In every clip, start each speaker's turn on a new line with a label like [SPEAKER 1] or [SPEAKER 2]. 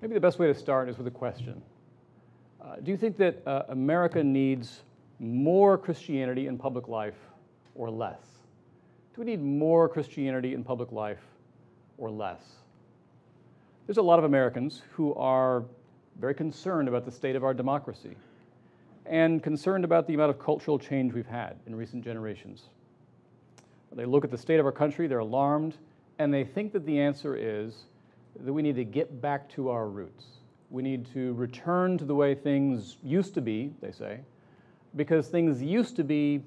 [SPEAKER 1] Maybe the best way to start is with a question. Uh, do you think that uh, America needs more Christianity in public life or less? Do we need more Christianity in public life or less? There's a lot of Americans who are very concerned about the state of our democracy and concerned about the amount of cultural change we've had in recent generations. They look at the state of our country, they're alarmed, and they think that the answer is that we need to get back to our roots. We need to return to the way things used to be, they say, because things used to be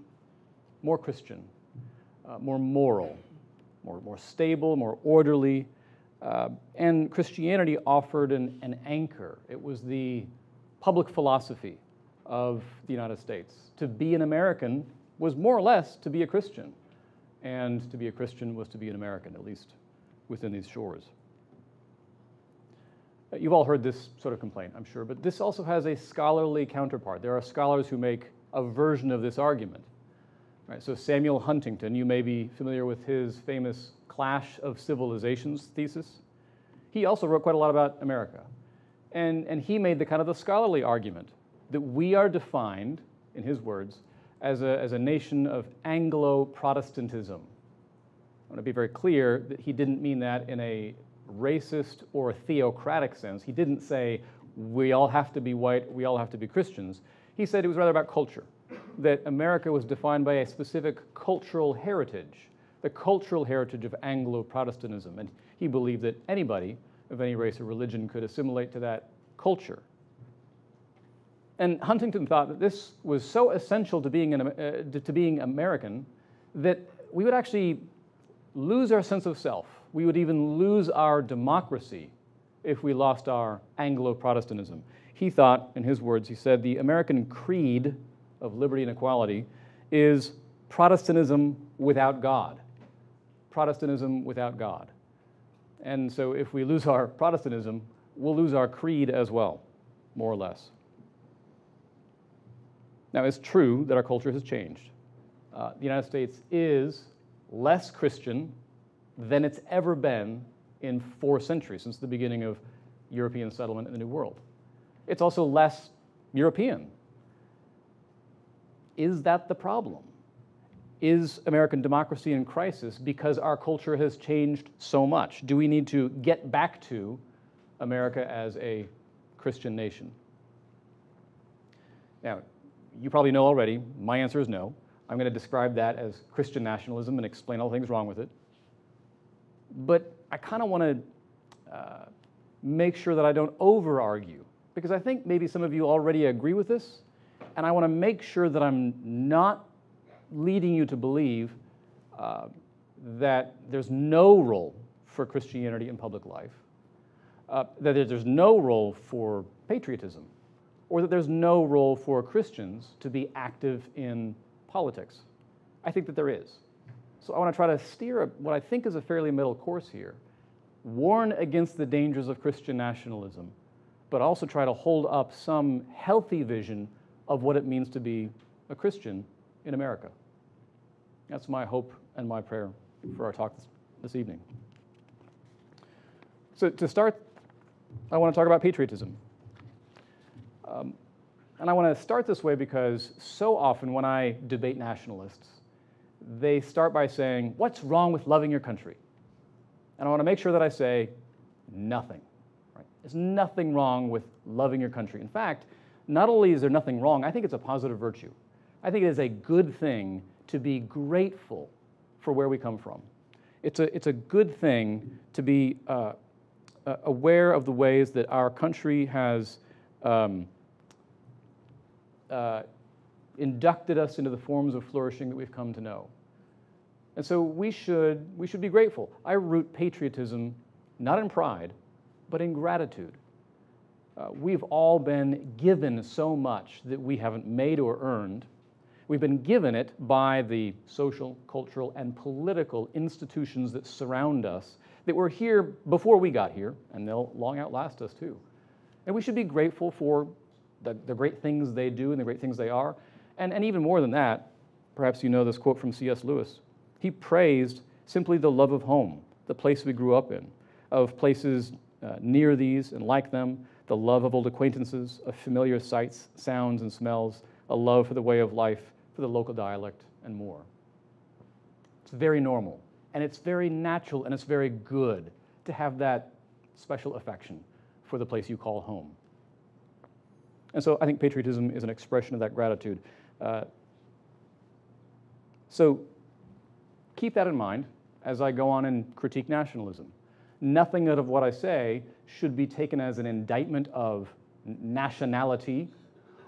[SPEAKER 1] more Christian, uh, more moral, more, more stable, more orderly. Uh, and Christianity offered an, an anchor. It was the public philosophy of the United States. To be an American was more or less to be a Christian. And to be a Christian was to be an American, at least within these shores. You've all heard this sort of complaint, I'm sure, but this also has a scholarly counterpart. There are scholars who make a version of this argument. Right, so Samuel Huntington, you may be familiar with his famous Clash of Civilizations thesis. He also wrote quite a lot about America. And, and he made the kind of the scholarly argument that we are defined, in his words, as a, as a nation of Anglo-Protestantism. I want to be very clear that he didn't mean that in a racist or theocratic sense. He didn't say we all have to be white, we all have to be Christians. He said it was rather about culture, that America was defined by a specific cultural heritage, the cultural heritage of Anglo Protestantism. And he believed that anybody of any race or religion could assimilate to that culture. And Huntington thought that this was so essential to being, an, uh, to being American that we would actually lose our sense of self. We would even lose our democracy if we lost our Anglo Protestantism. He thought, in his words, he said, the American creed of liberty and equality is Protestantism without God. Protestantism without God. And so if we lose our Protestantism, we'll lose our creed as well, more or less. Now, it's true that our culture has changed. Uh, the United States is less Christian than it's ever been in four centuries, since the beginning of European settlement in the New World. It's also less European. Is that the problem? Is American democracy in crisis because our culture has changed so much? Do we need to get back to America as a Christian nation? Now, you probably know already, my answer is no. I'm going to describe that as Christian nationalism and explain all the things wrong with it. But I kind of want to uh, make sure that I don't over argue, because I think maybe some of you already agree with this, and I want to make sure that I'm not leading you to believe uh, that there's no role for Christianity in public life, uh, that there's no role for patriotism, or that there's no role for Christians to be active in politics. I think that there is. So I want to try to steer a, what I think is a fairly middle course here, warn against the dangers of Christian nationalism, but also try to hold up some healthy vision of what it means to be a Christian in America. That's my hope and my prayer for our talk this, this evening. So to start, I want to talk about patriotism. Um, and I want to start this way because so often when I debate nationalists, they start by saying, What's wrong with loving your country? And I want to make sure that I say, Nothing. Right? There's nothing wrong with loving your country. In fact, not only is there nothing wrong, I think it's a positive virtue. I think it is a good thing to be grateful for where we come from. It's a, it's a good thing to be uh, aware of the ways that our country has. Um, uh, inducted us into the forms of flourishing that we've come to know. And so we should, we should be grateful. I root patriotism not in pride, but in gratitude. Uh, we've all been given so much that we haven't made or earned. We've been given it by the social, cultural, and political institutions that surround us that were here before we got here, and they'll long outlast us too. And we should be grateful for the, the great things they do and the great things they are. And, and even more than that, perhaps you know this quote from C.S. Lewis. He praised simply the love of home, the place we grew up in, of places uh, near these and like them, the love of old acquaintances, of familiar sights, sounds, and smells, a love for the way of life, for the local dialect, and more. It's very normal, and it's very natural, and it's very good to have that special affection for the place you call home. And so I think patriotism is an expression of that gratitude. Uh, so keep that in mind as I go on and critique nationalism. Nothing out of what I say should be taken as an indictment of nationality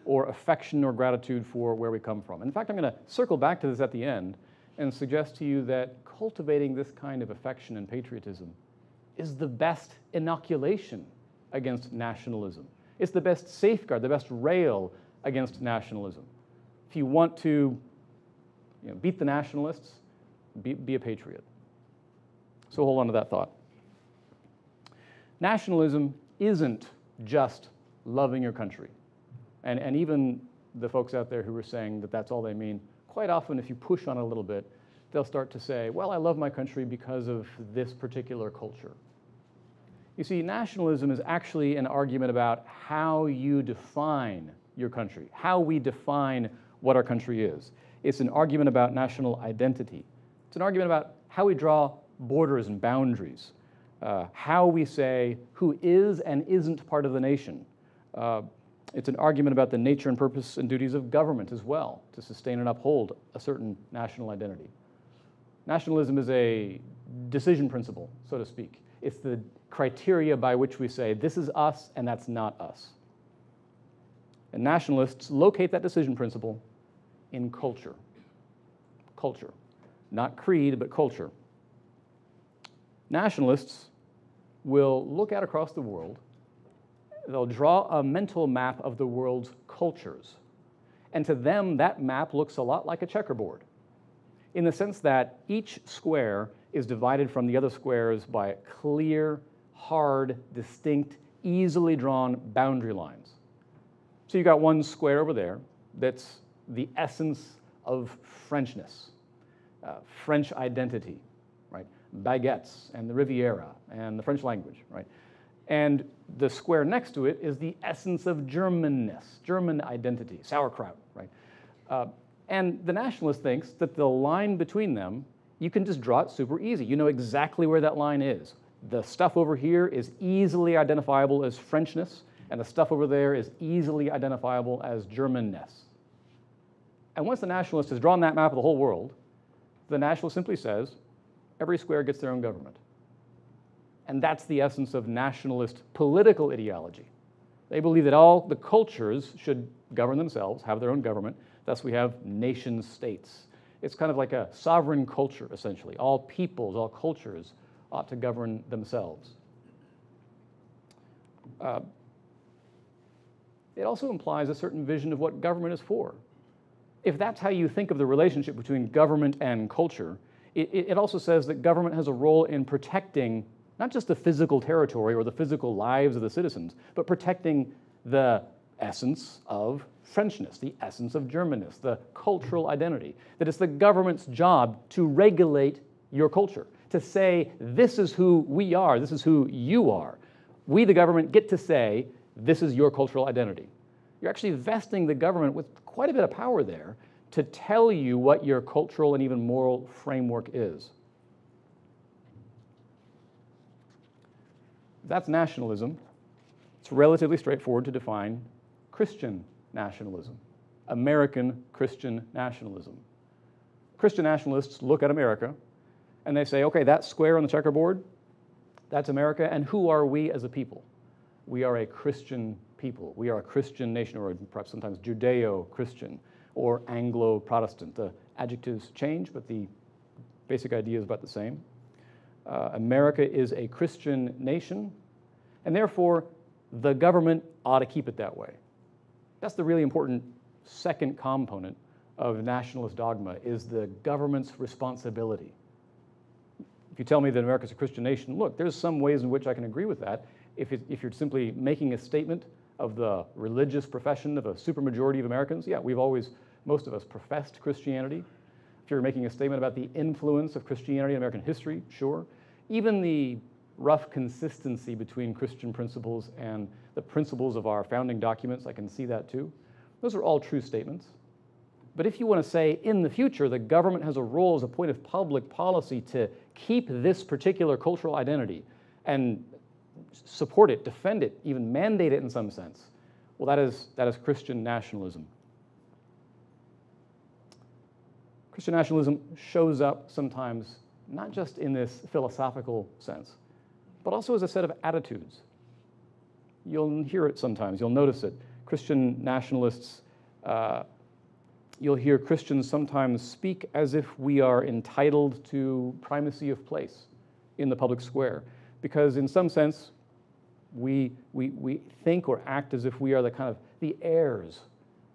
[SPEAKER 1] or affection or gratitude for where we come from. In fact, I'm going to circle back to this at the end and suggest to you that cultivating this kind of affection and patriotism is the best inoculation against nationalism. It's the best safeguard, the best rail against nationalism. If you want to you know, beat the nationalists, be, be a patriot. So hold on to that thought. Nationalism isn't just loving your country. And, and even the folks out there who are saying that that's all they mean, quite often, if you push on a little bit, they'll start to say, well, I love my country because of this particular culture. You see, nationalism is actually an argument about how you define your country, how we define what our country is. It's an argument about national identity. It's an argument about how we draw borders and boundaries, uh, how we say who is and isn't part of the nation. Uh, it's an argument about the nature and purpose and duties of government as well to sustain and uphold a certain national identity. Nationalism is a decision principle, so to speak. It's the criteria by which we say this is us and that's not us. And nationalists locate that decision principle in culture. Culture. Not creed, but culture. Nationalists will look out across the world, they'll draw a mental map of the world's cultures. And to them, that map looks a lot like a checkerboard in the sense that each square is divided from the other squares by clear, hard, distinct, easily drawn boundary lines. So you've got one square over there that's the essence of Frenchness, uh, French identity, right? Baguettes and the Riviera and the French language, right? And the square next to it is the essence of Germanness, German identity, sauerkraut, right? Uh, and the nationalist thinks that the line between them, you can just draw it super easy. You know exactly where that line is. The stuff over here is easily identifiable as Frenchness, and the stuff over there is easily identifiable as Germanness. And once the nationalist has drawn that map of the whole world, the nationalist simply says, every square gets their own government. And that's the essence of nationalist political ideology. They believe that all the cultures should govern themselves, have their own government, Thus, we have nation states. It's kind of like a sovereign culture, essentially. All peoples, all cultures ought to govern themselves. Uh, it also implies a certain vision of what government is for. If that's how you think of the relationship between government and culture, it, it also says that government has a role in protecting not just the physical territory or the physical lives of the citizens, but protecting the essence of Frenchness, the essence of Germanness, the cultural identity. That it's the government's job to regulate your culture, to say, this is who we are, this is who you are. We, the government, get to say, this is your cultural identity. You're actually vesting the government with quite a bit of power there to tell you what your cultural and even moral framework is. That's nationalism. It's relatively straightforward to define Christian nationalism, American Christian nationalism. Christian nationalists look at America and they say, okay, that square on the checkerboard, that's America, and who are we as a people? We are a Christian people. We are a Christian nation, or perhaps sometimes Judeo Christian or Anglo Protestant. The adjectives change, but the basic idea is about the same. Uh, America is a Christian nation, and therefore the government ought to keep it that way. That's the really important second component of nationalist dogma is the government's responsibility. If you tell me that America's a Christian nation, look, there's some ways in which I can agree with that. If, it, if you're simply making a statement of the religious profession of a supermajority of Americans, yeah, we've always, most of us, professed Christianity. If you're making a statement about the influence of Christianity in American history, sure. Even the rough consistency between Christian principles and the principles of our founding documents. I can see that too. Those are all true statements. But if you want to say in the future the government has a role as a point of public policy to keep this particular cultural identity and support it, defend it, even mandate it in some sense, well, that is, that is Christian nationalism. Christian nationalism shows up sometimes not just in this philosophical sense, but also as a set of attitudes. You'll hear it sometimes, you'll notice it. Christian nationalists, uh, you'll hear Christians sometimes speak as if we are entitled to primacy of place in the public square, because in some sense, we, we, we think or act as if we are the kind of the heirs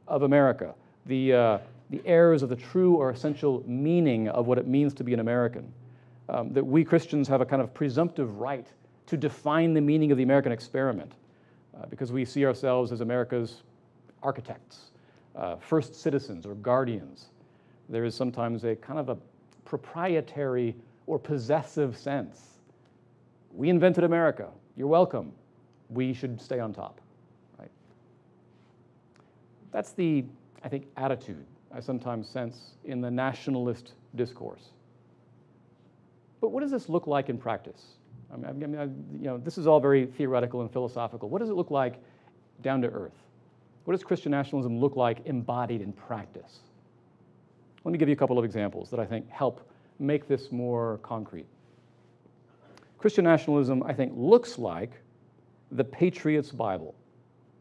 [SPEAKER 1] of America, the, uh, the heirs of the true or essential meaning of what it means to be an American. Um, that we Christians have a kind of presumptive right to define the meaning of the American experiment uh, because we see ourselves as America's architects, uh, first citizens or guardians. There is sometimes a kind of a proprietary or possessive sense. We invented America. You're welcome. We should stay on top, right? That's the, I think, attitude I sometimes sense in the nationalist discourse. But what does this look like in practice? I mean, I mean I, you know, this is all very theoretical and philosophical. What does it look like down to earth? What does Christian nationalism look like embodied in practice? Let me give you a couple of examples that I think help make this more concrete. Christian nationalism, I think, looks like the Patriots Bible.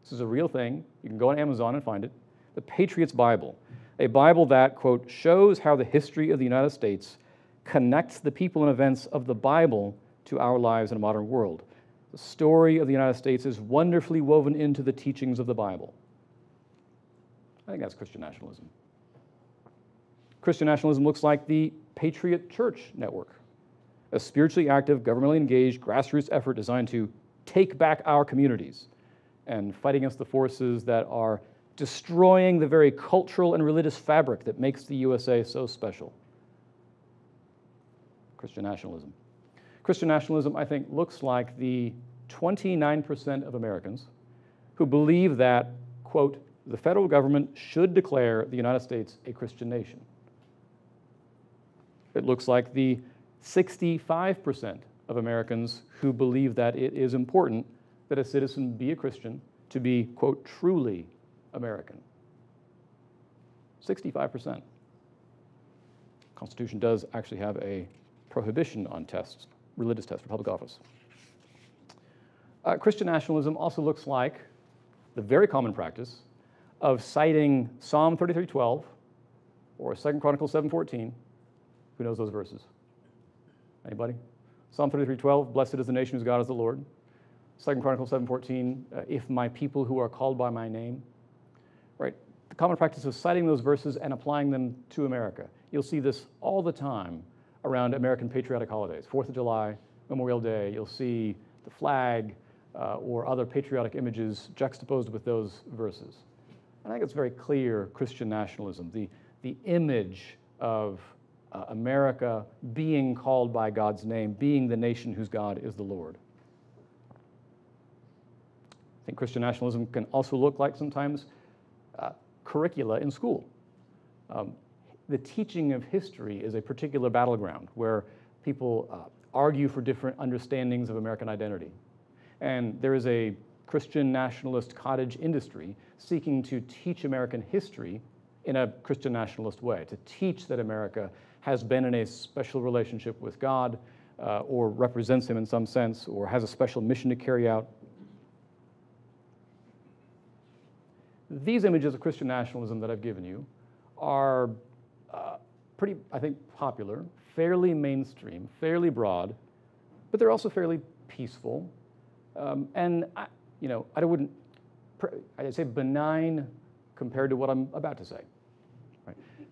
[SPEAKER 1] This is a real thing. You can go on Amazon and find it. The Patriots Bible, a Bible that, quote, shows how the history of the United States connects the people and events of the Bible to our lives in a modern world. The story of the United States is wonderfully woven into the teachings of the Bible. I think that's Christian nationalism. Christian nationalism looks like the Patriot Church Network, a spiritually active, governmentally engaged grassroots effort designed to take back our communities and fight against the forces that are destroying the very cultural and religious fabric that makes the USA so special. Christian nationalism. Christian nationalism, I think, looks like the 29% of Americans who believe that, quote, the federal government should declare the United States a Christian nation. It looks like the 65% of Americans who believe that it is important that a citizen be a Christian to be, quote, truly American. 65%. Constitution does actually have a prohibition on tests, religious tests for public office. Uh, Christian nationalism also looks like the very common practice of citing Psalm 33:12 or 2 Chronicles 7:14. Who knows those verses? Anybody? Psalm 33:12, blessed is the nation whose God is the Lord. 2 Chronicles 7:14, uh, if my people who are called by my name. Right? The common practice of citing those verses and applying them to America. You'll see this all the time around American patriotic holidays. Fourth of July, Memorial Day, you'll see the flag uh, or other patriotic images juxtaposed with those verses. And I think it's very clear Christian nationalism, the, the image of uh, America being called by God's name, being the nation whose God is the Lord. I think Christian nationalism can also look like sometimes uh, curricula in school. Um, the teaching of history is a particular battleground where people uh, argue for different understandings of American identity. And there is a Christian nationalist cottage industry seeking to teach American history in a Christian nationalist way, to teach that America has been in a special relationship with God uh, or represents Him in some sense or has a special mission to carry out. These images of Christian nationalism that I've given you are uh, pretty, I think, popular, fairly mainstream, fairly broad, but they're also fairly peaceful. Um, and, I, you know, I wouldn't, I'd say benign compared to what I'm about to say.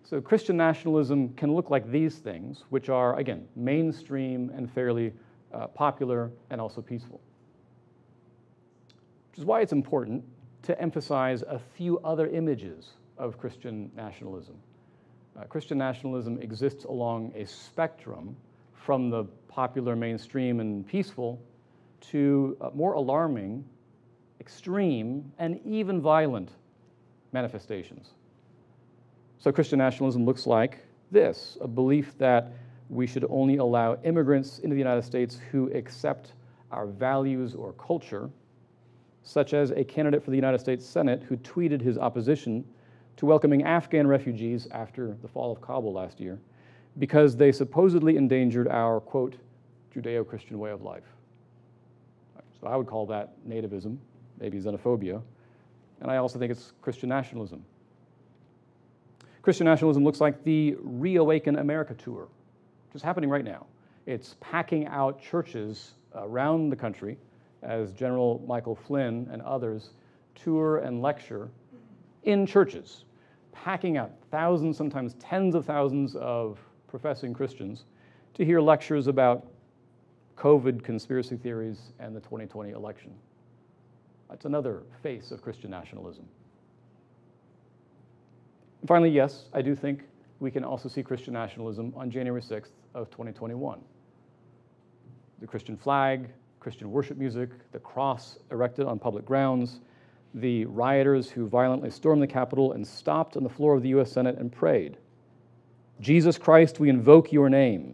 [SPEAKER 1] So Christian nationalism can look like these things, which are, again, mainstream and fairly uh, popular and also peaceful. Which is why it's important to emphasize a few other images of Christian nationalism. Uh, Christian nationalism exists along a spectrum from the popular mainstream and peaceful to uh, more alarming, extreme, and even violent manifestations. So Christian nationalism looks like this a belief that we should only allow immigrants into the United States who accept our values or culture, such as a candidate for the United States Senate who tweeted his opposition to welcoming Afghan refugees after the fall of Kabul last year because they supposedly endangered our, quote, Judeo Christian way of life. So I would call that nativism, maybe xenophobia, and I also think it's Christian nationalism. Christian nationalism looks like the Reawaken America tour, which is happening right now. It's packing out churches around the country as General Michael Flynn and others tour and lecture in churches, packing out thousands, sometimes tens of thousands of professing Christians to hear lectures about COVID conspiracy theories and the 2020 election. That's another face of Christian nationalism. And finally, yes, I do think we can also see Christian nationalism on January 6th of 2021. The Christian flag, Christian worship music, the cross erected on public grounds, the rioters who violently stormed the Capitol and stopped on the floor of the US Senate and prayed. Jesus Christ, we invoke your name.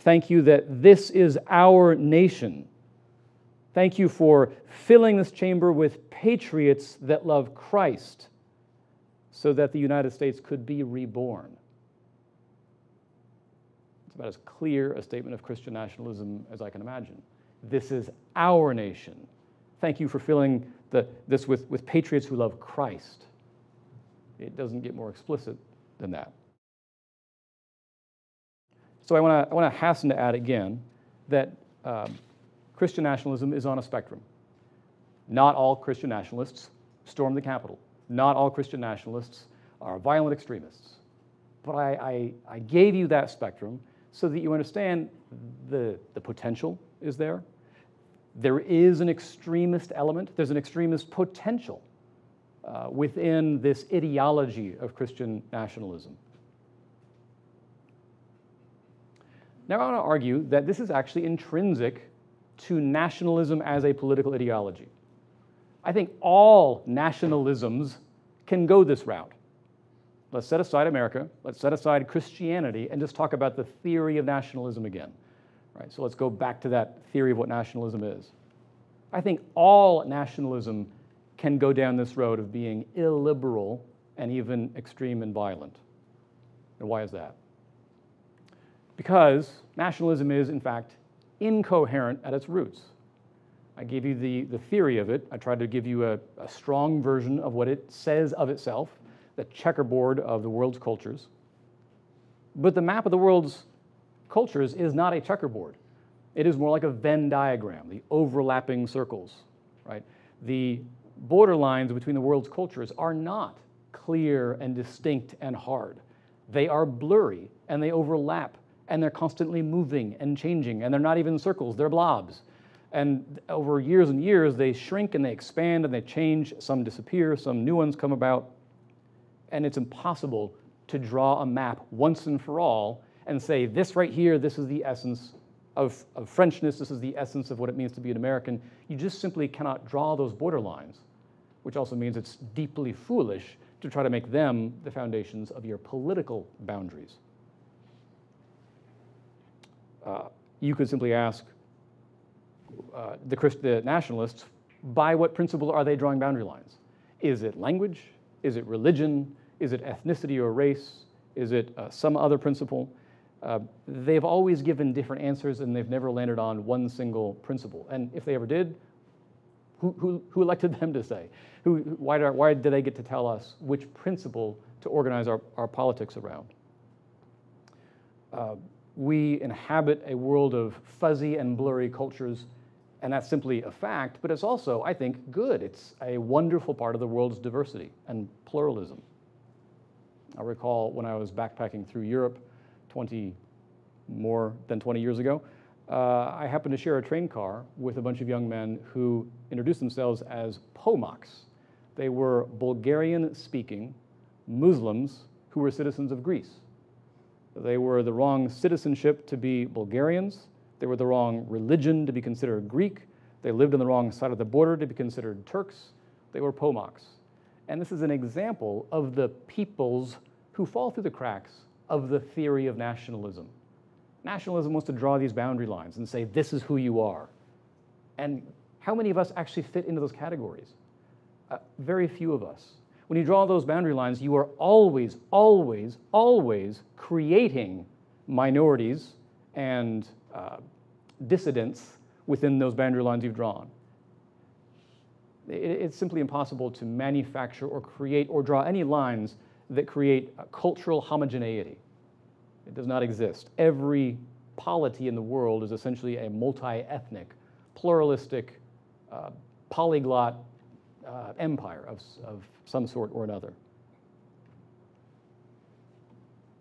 [SPEAKER 1] Thank you that this is our nation. Thank you for filling this chamber with patriots that love Christ so that the United States could be reborn. It's about as clear a statement of Christian nationalism as I can imagine. This is our nation. Thank you for filling the, this with, with patriots who love Christ. It doesn't get more explicit than that. So I want to I hasten to add again that um, Christian nationalism is on a spectrum. Not all Christian nationalists storm the Capitol. Not all Christian nationalists are violent extremists. But I, I, I gave you that spectrum so that you understand the, the potential is there. There is an extremist element, there's an extremist potential uh, within this ideology of Christian nationalism. Now, I want to argue that this is actually intrinsic to nationalism as a political ideology. I think all nationalisms can go this route. Let's set aside America, let's set aside Christianity, and just talk about the theory of nationalism again. Right, so let's go back to that theory of what nationalism is. I think all nationalism can go down this road of being illiberal and even extreme and violent. And why is that? because nationalism is, in fact, incoherent at its roots. I gave you the, the theory of it. I tried to give you a, a strong version of what it says of itself, the checkerboard of the world's cultures. But the map of the world's cultures is not a checkerboard. It is more like a Venn diagram, the overlapping circles, right? The borderlines between the world's cultures are not clear and distinct and hard. They are blurry and they overlap and they're constantly moving and changing, and they're not even circles, they're blobs. And over years and years, they shrink and they expand and they change. Some disappear, some new ones come about. And it's impossible to draw a map once and for all and say, this right here, this is the essence of, of Frenchness, this is the essence of what it means to be an American. You just simply cannot draw those borderlines, which also means it's deeply foolish to try to make them the foundations of your political boundaries uh, you could simply ask uh, the, Christ- the nationalists, by what principle are they drawing boundary lines? Is it language? Is it religion? Is it ethnicity or race? Is it uh, some other principle? Uh, they've always given different answers and they've never landed on one single principle. And if they ever did, who, who, who elected them to say? Who, why, did, why did they get to tell us which principle to organize our, our politics around? Uh, we inhabit a world of fuzzy and blurry cultures, and that's simply a fact, but it's also, I think, good. It's a wonderful part of the world's diversity and pluralism. I recall when I was backpacking through Europe 20, more than 20 years ago, uh, I happened to share a train car with a bunch of young men who introduced themselves as Pomaks. They were Bulgarian speaking Muslims who were citizens of Greece. They were the wrong citizenship to be Bulgarians. They were the wrong religion to be considered Greek. They lived on the wrong side of the border to be considered Turks. They were Pomaks. And this is an example of the peoples who fall through the cracks of the theory of nationalism. Nationalism wants to draw these boundary lines and say, this is who you are. And how many of us actually fit into those categories? Uh, very few of us. When you draw those boundary lines, you are always, always, always creating minorities and uh, dissidents within those boundary lines you've drawn. It, it's simply impossible to manufacture or create or draw any lines that create cultural homogeneity. It does not exist. Every polity in the world is essentially a multi ethnic, pluralistic, uh, polyglot uh, empire of, of some sort or another.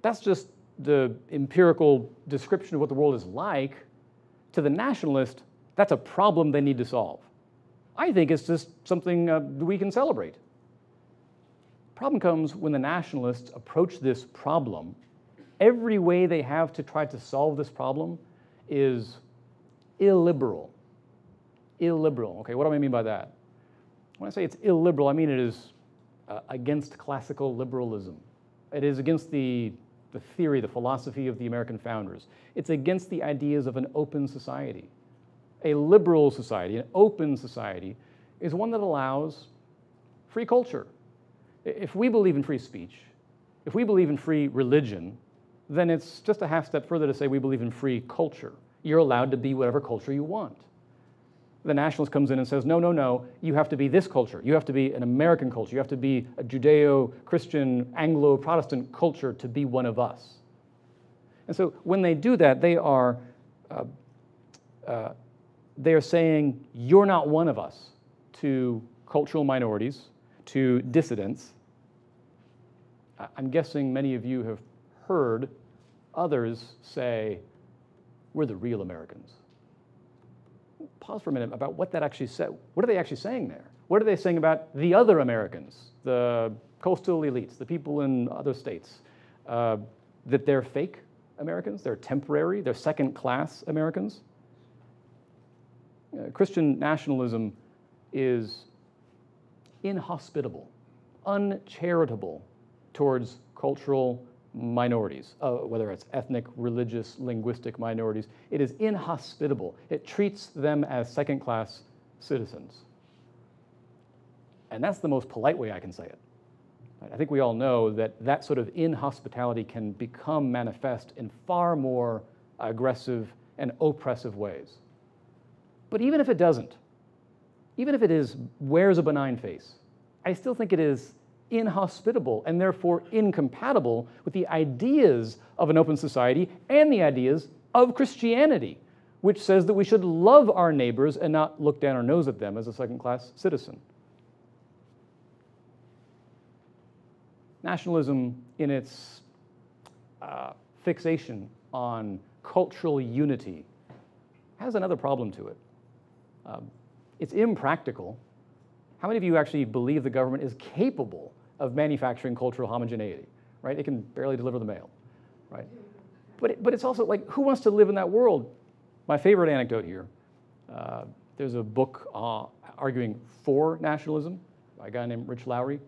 [SPEAKER 1] That's just the empirical description of what the world is like. To the nationalist, that's a problem they need to solve. I think it's just something uh, we can celebrate. Problem comes when the nationalists approach this problem. Every way they have to try to solve this problem is illiberal. Illiberal. Okay, what do I mean by that? When I say it's illiberal, I mean it is uh, against classical liberalism. It is against the, the theory, the philosophy of the American founders. It's against the ideas of an open society. A liberal society, an open society, is one that allows free culture. If we believe in free speech, if we believe in free religion, then it's just a half step further to say we believe in free culture. You're allowed to be whatever culture you want the nationalist comes in and says, no, no, no, you have to be this culture. You have to be an American culture. You have to be a Judeo Christian, Anglo Protestant culture to be one of us. And so when they do that, they are, uh, uh, they are saying, you're not one of us to cultural minorities, to dissidents. I'm guessing many of you have heard others say, we're the real Americans pause for a minute about what that actually said. What are they actually saying there? What are they saying about the other Americans, the coastal elites, the people in other states? Uh, that they're fake Americans, they're temporary, they're second class Americans? Uh, Christian nationalism is inhospitable, uncharitable towards cultural minorities, uh, whether it's ethnic, religious, linguistic minorities. It is inhospitable. It treats them as second class citizens. And that's the most polite way I can say it. I think we all know that that sort of inhospitality can become manifest in far more aggressive and oppressive ways. But even if it doesn't, even if it is wears a benign face, I still think it is inhospitable and therefore incompatible with the ideas of an open society and the ideas of Christianity, which says that we should love our neighbors and not look down our nose at them as a second class citizen. Nationalism, in its uh, fixation on cultural unity, has another problem to it. Um, it's impractical. How many of you actually believe the government is capable of manufacturing cultural homogeneity, right? It can barely deliver the mail, right? But, it, but it's also like, who wants to live in that world? My favorite anecdote here uh, there's a book uh, arguing for nationalism by a guy named Rich Lowry.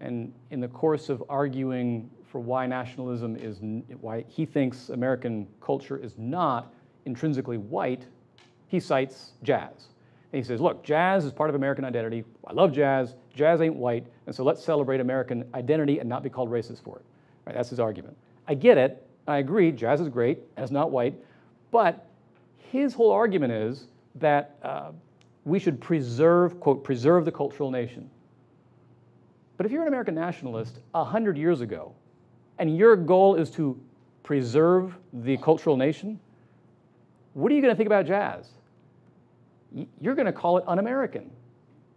[SPEAKER 1] And in the course of arguing for why nationalism is, why he thinks American culture is not intrinsically white, he cites jazz. And he says, look, jazz is part of American identity. I love jazz. Jazz ain't white. And so let's celebrate American identity and not be called racist for it. Right, that's his argument. I get it. I agree. Jazz is great and it's not white. But his whole argument is that uh, we should preserve, quote, preserve the cultural nation. But if you're an American nationalist 100 years ago and your goal is to preserve the cultural nation, what are you going to think about jazz? You're going to call it un American,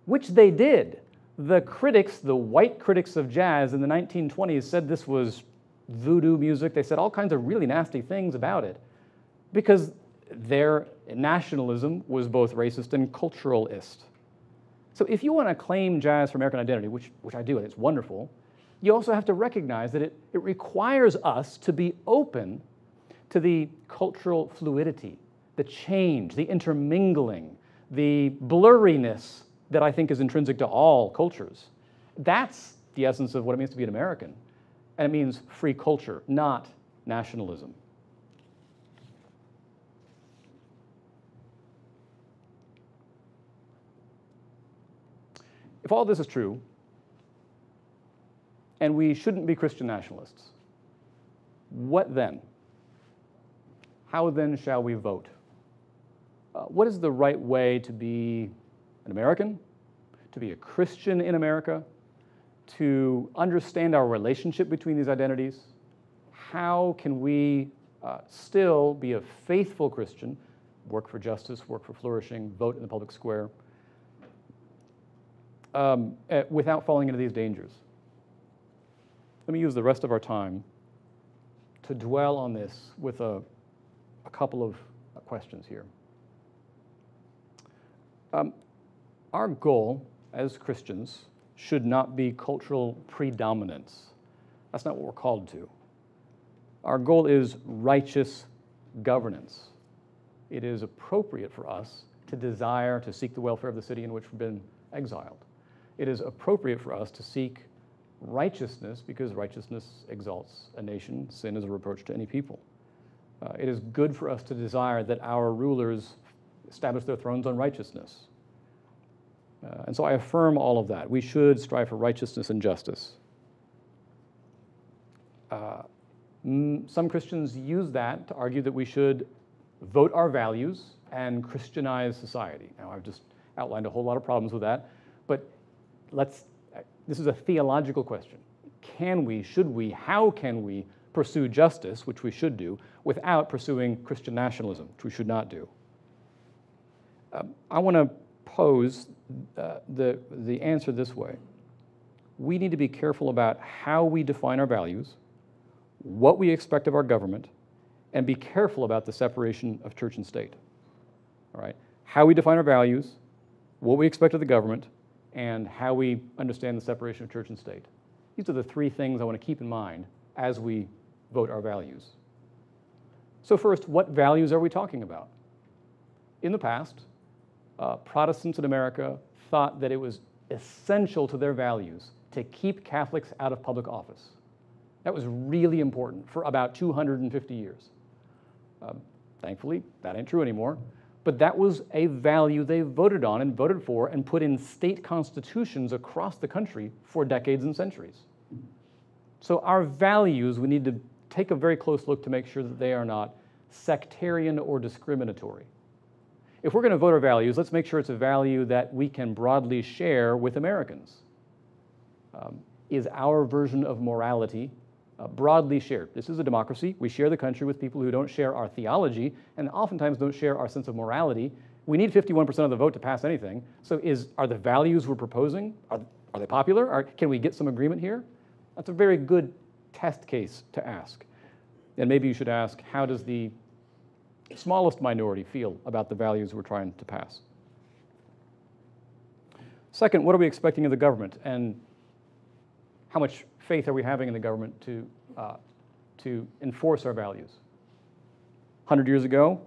[SPEAKER 1] which they did. The critics, the white critics of jazz in the 1920s, said this was voodoo music. They said all kinds of really nasty things about it because their nationalism was both racist and culturalist. So if you want to claim jazz for American identity, which, which I do, and it's wonderful, you also have to recognize that it, it requires us to be open to the cultural fluidity, the change, the intermingling, the blurriness that I think is intrinsic to all cultures. That's the essence of what it means to be an American. And it means free culture, not nationalism. If all this is true, and we shouldn't be Christian nationalists, what then? How then shall we vote? Uh, what is the right way to be an American, to be a Christian in America, to understand our relationship between these identities? How can we uh, still be a faithful Christian, work for justice, work for flourishing, vote in the public square? um, uh, without falling into these dangers. Let me use the rest of our time to dwell on this with a, a couple of questions here. Um, our goal as Christians should not be cultural predominance. That's not what we're called to. Our goal is righteous governance. It is appropriate for us to desire to seek the welfare of the city in which we've been exiled it is appropriate for us to seek righteousness because righteousness exalts a nation. Sin is a reproach to any people. Uh, it is good for us to desire that our rulers establish their thrones on righteousness. Uh, and so I affirm all of that. We should strive for righteousness and justice. Uh, some Christians use that to argue that we should vote our values and Christianize society. Now, I've just outlined a whole lot of problems with that, but let's, this is a theological question. Can we, should we, how can we pursue justice, which we should do, without pursuing Christian nationalism, which we should not do? I want to pose uh, the, the answer this way. We need to be careful about how we define our values, what we expect of our government, and be careful about the separation of church and state. All right? How we define our values, what we expect of the government, and how we understand the separation of church and state. These are the three things I want to keep in mind as we vote our values. So, first, what values are we talking about? In the past, uh, Protestants in America thought that it was essential to their values to keep Catholics out of public office. That was really important for about 250 years. Um, thankfully, that ain't true anymore but that was a value they voted on and voted for and put in state constitutions across the country for decades and centuries. So, our values, we need to take a very close look to make sure that they are not sectarian or discriminatory. If we're going to vote our values, let's make sure it's a value that we can broadly share with Americans. Um, is our version of morality uh, broadly shared. This is a democracy. We share the country with people who don't share our theology and oftentimes don't share our sense of morality. We need 51% of the vote to pass anything. So is, are the values we're proposing, are, are they popular? Are, can we get some agreement here? That's a very good test case to ask. And maybe you should ask, how does the smallest minority feel about the values we're trying to pass? Second, what are we expecting of the government? And how much faith are we having in the government to, uh, to enforce our values? 100 years ago,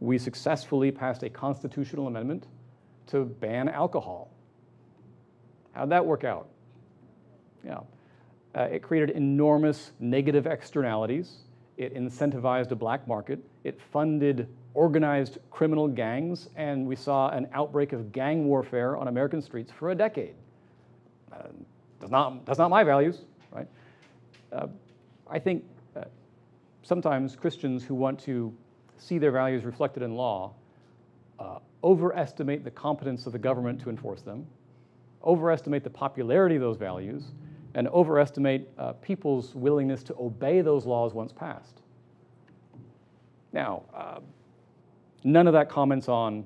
[SPEAKER 1] we successfully passed a constitutional amendment to ban alcohol. How'd that work out? Yeah. Uh, it created enormous negative externalities. It incentivized a black market. It funded organized criminal gangs, and we saw an outbreak of gang warfare on American streets for a decade. Uh, that's not, that's not my values right? Uh, I think uh, sometimes Christians who want to see their values reflected in law uh, overestimate the competence of the government to enforce them, overestimate the popularity of those values, and overestimate uh, people's willingness to obey those laws once passed. Now, uh, none of that comments on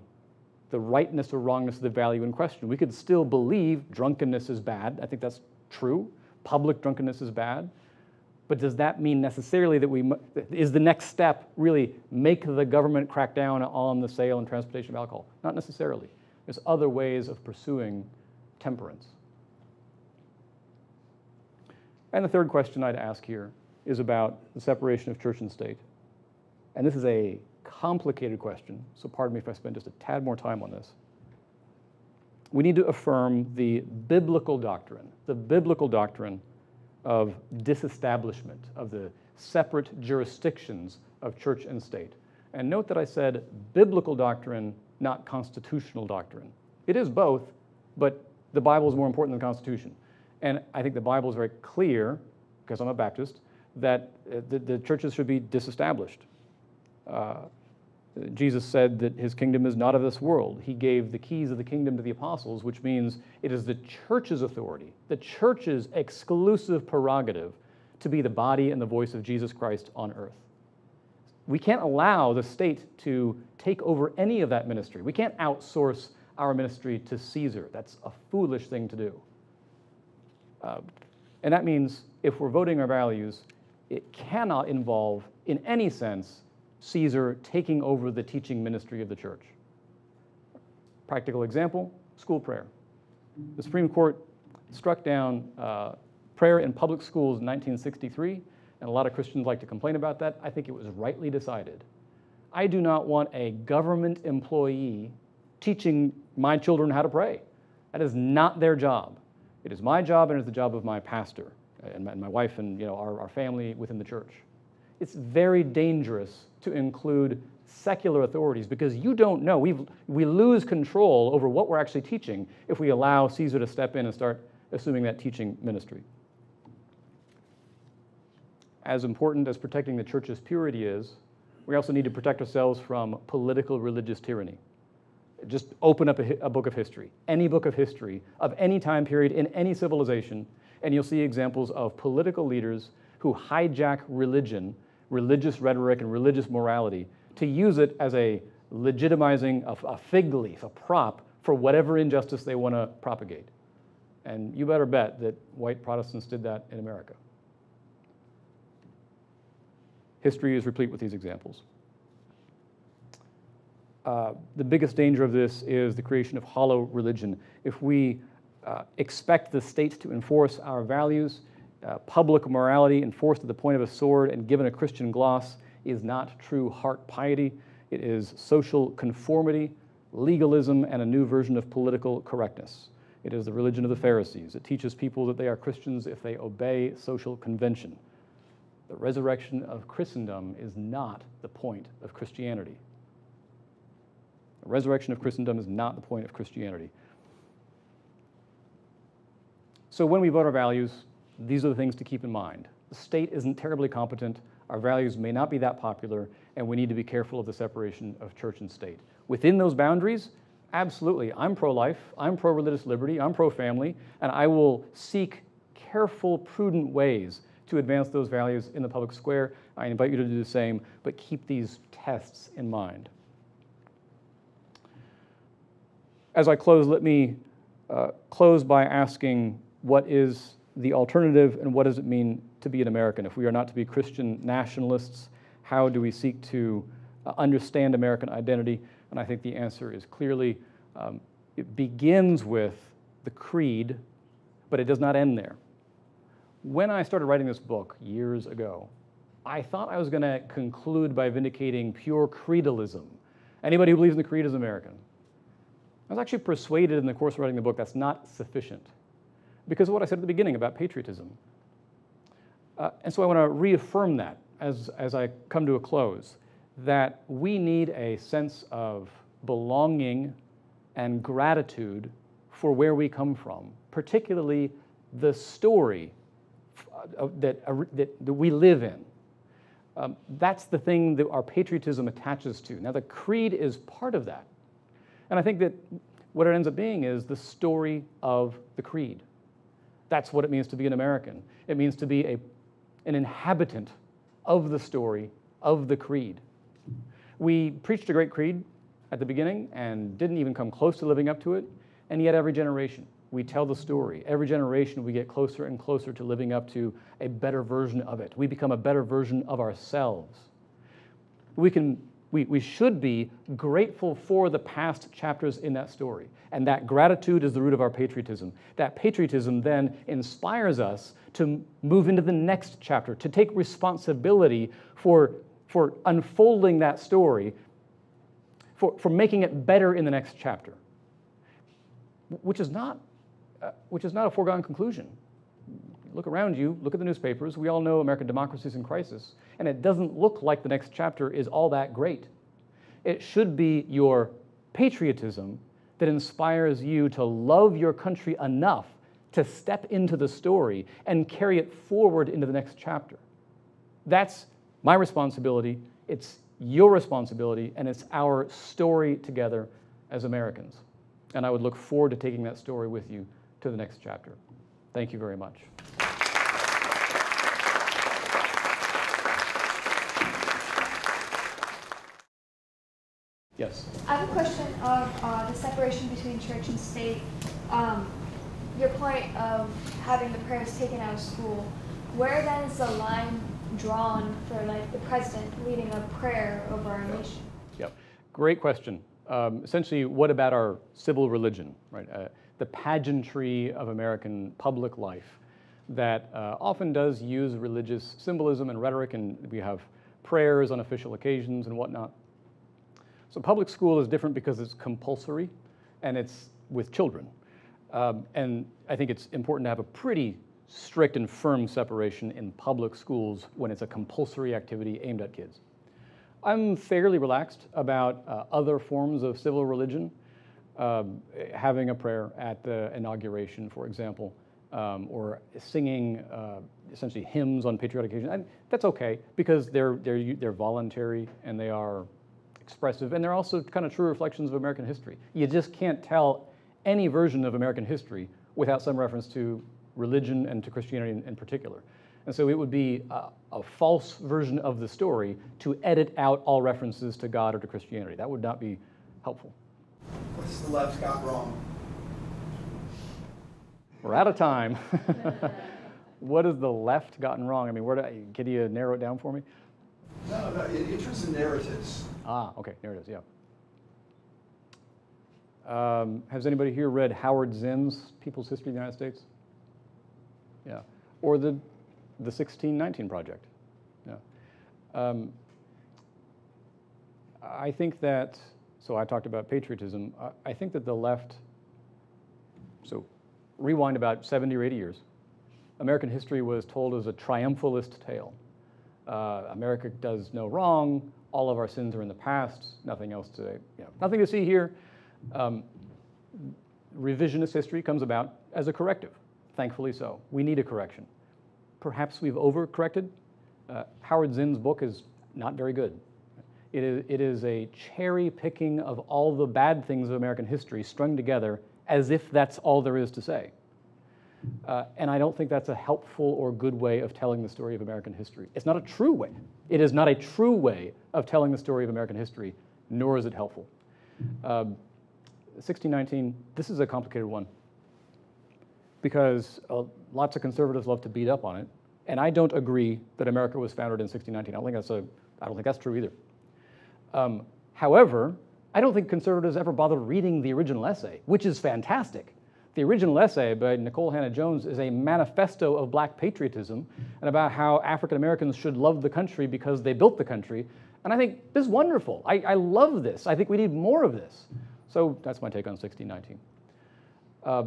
[SPEAKER 1] the rightness or wrongness of the value in question. We could still believe drunkenness is bad. I think that's true public drunkenness is bad. But does that mean necessarily that we, is the next step really make the government crack down on the sale and transportation of alcohol? Not necessarily. There's other ways of pursuing temperance. And the third question I'd ask here is about the separation of church and state. And this is a complicated question, so pardon me if I spend just a tad more time on this. We need to affirm the biblical doctrine, the biblical doctrine of disestablishment, of the separate jurisdictions of church and state. And note that I said biblical doctrine, not constitutional doctrine. It is both, but the Bible is more important than the Constitution. And I think the Bible is very clear, because I'm a Baptist, that uh, the, the churches should be disestablished. Uh, Jesus said that his kingdom is not of this world. He gave the keys of the kingdom to the apostles, which means it is the church's authority, the church's exclusive prerogative to be the body and the voice of Jesus Christ on earth. We can't allow the state to take over any of that ministry. We can't outsource our ministry to Caesar. That's a foolish thing to do. Uh, and that means if we're voting our values, it cannot involve, in any sense, Caesar taking over the teaching ministry of the church. Practical example school prayer. The Supreme Court struck down uh, prayer in public schools in 1963, and a lot of Christians like to complain about that. I think it was rightly decided. I do not want a government employee teaching my children how to pray. That is not their job. It is my job and it is the job of my pastor and my, wife and you know, our, our family within the church it's very dangerous to include secular authorities because you don't know. we we lose control over what we're actually teaching if we allow Caesar to step in and start assuming that teaching ministry. As important as protecting the church's purity is, we also need to protect ourselves from political religious tyranny. Just open up a, a book of history, any book of history of any time period in any civilization, and you'll see examples of political leaders who hijack religion religious rhetoric and religious morality to use it as a legitimizing, a, a fig leaf, a prop for whatever injustice they want to propagate. And you better bet that white Protestants did that in America. History is replete with these examples. Uh, the biggest danger of this is the creation of hollow religion. If we uh, expect the state to enforce our values, uh, public morality enforced at the point of a sword and given a Christian gloss is not true heart piety. It is social conformity, legalism, and a new version of political correctness. It is the religion of the Pharisees. It teaches people that they are Christians if they obey social convention. The resurrection of Christendom is not the point of Christianity. The resurrection of Christendom is not the point of Christianity. So when we vote our values, these are the things to keep in mind. The state isn't terribly competent, our values may not be that popular, and we need to be careful of the separation of church and state. Within those boundaries, absolutely, I'm pro life, I'm pro religious liberty, I'm pro family, and I will seek careful, prudent ways to advance those values in the public square. I invite you to do the same, but keep these tests in mind. As I close, let me uh, close by asking what is the alternative and what does it mean to be an American? If we are not to be Christian nationalists, how do we seek to uh, understand American identity? And I think the answer is clearly um, it begins with the creed, but it does not end there. When I started writing this book years ago, I thought I was going to conclude by vindicating pure creedalism. Anybody who believes in the creed is American. I was actually persuaded in the course of writing the book that's not sufficient because of what I said at the beginning about patriotism. Uh, and so I want to reaffirm that as, as I come to a close, that we need a sense of belonging and gratitude for where we come from, particularly the story that, uh, that, that, we live in. Um, that's the thing that our patriotism attaches to. Now, the creed is part of that. And I think that what it ends up being is the story of the creed. That's what it means to be an American. It means to be a, an inhabitant of the story, of the creed. We preached a great creed at the beginning and didn't even come close to living up to it, and yet every generation we tell the story. Every generation we get closer and closer to living up to a better version of it. We become a better version of ourselves. We can We, we should be grateful for the past chapters in that story. And that gratitude is the root of our patriotism. That patriotism then inspires us to move into the next chapter, to take responsibility for, for unfolding that story, for, for making it better in the next chapter, which is not, uh, which is not a foregone conclusion look around you, look at the newspapers. We all know American democracy is in crisis, and it doesn't look like the next chapter is all that great. It should be your patriotism that inspires you to love your country enough to step into the story and carry it forward into the next chapter. That's my responsibility. It's your responsibility, and it's our story together as Americans. And I would look forward to taking that story with you to the next chapter. Thank you very much. Yes.
[SPEAKER 2] I have a question of uh, the separation between church and state. Um, your point of having the prayers taken out of school. Where then is the line drawn for like the president leading a prayer over our nation?
[SPEAKER 1] Yep. Great question. Um, essentially, what about our civil religion, right? Uh, the pageantry of American public life that uh, often does use religious symbolism and rhetoric, and we have prayers on official occasions and whatnot. So public school is different because it's compulsory and it's with children. Um, and I think it's important to have a pretty strict and firm separation in public schools when it's a compulsory activity aimed at kids. I'm fairly relaxed about uh, other forms of civil religion, um, having a prayer at the inauguration, for example, um, or singing uh, essentially hymns on patriotic occasions. And that's okay because they're, they're, they're voluntary and they are expressive, and they're also kind of true reflections of American history. You just can't tell any version of American history without some reference to religion and to Christianity in, in particular. And so it would be a, a, false version of the story to edit out all references to God or to Christianity. That would not be helpful.
[SPEAKER 3] What's the left got wrong?
[SPEAKER 1] We're out of time. what has the left gotten wrong? I mean, where do I, can you narrow it down for me?
[SPEAKER 3] No, no, in, in terms of narratives.
[SPEAKER 1] Ah, okay, is, yeah. Um, has anybody here read Howard Zinn's People's History of the United States? Yeah. Or the, the 1619 Project? Yeah. Um, I think that, so I talked about patriotism. I, I think that the left, so rewind about 70 or 80 years, American history was told as a triumphalist tale uh, America does no wrong, all of our sins are in the past, nothing else to, you know, nothing to see here. Um, revisionist history comes about as a corrective, thankfully so. We need a correction. Perhaps we've overcorrected. Uh, Howard Zinn's book is not very good. It is, it is a cherry picking of all the bad things of American history strung together as if that's all there is to say. Uh, and I don't think that's a helpful or good way of telling the story of American history. It's not a true way. It is not a true way of telling the story of American history, nor is it helpful. Um, 1619, this is a complicated one because uh, lots of conservatives love to beat up on it. And I don't agree that America was founded in 1619. I don't think that's, a, I don't think that's true either. Um, however, I don't think conservatives ever bothered reading the original essay, which is fantastic. The original essay by Nikole Hannah-Jones is a manifesto of black patriotism and about how African Americans should love the country because they built the country. And I think this is wonderful. I, I love this. I think we need more of this. So that's my take on 1619. Uh,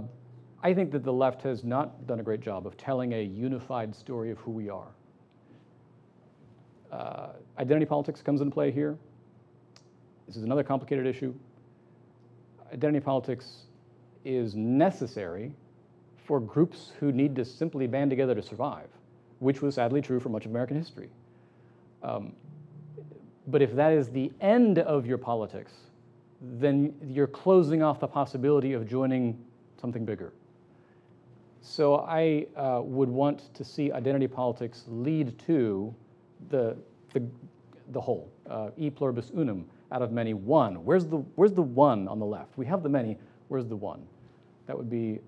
[SPEAKER 1] I think that the left has not done a great job of telling a unified story of who we are. Uh, identity politics comes into play here. This is another complicated issue. Identity politics is necessary for groups who need to simply band together to survive, which was sadly true for much of American history. Um, but if that is the end of your politics, then you're closing off the possibility of joining something bigger. So I uh, would want to see identity politics lead to the, the, the whole, uh, e pluribus unum, out of many, one. Where's the, where's the one on the left? We have the many, where's the one? That would be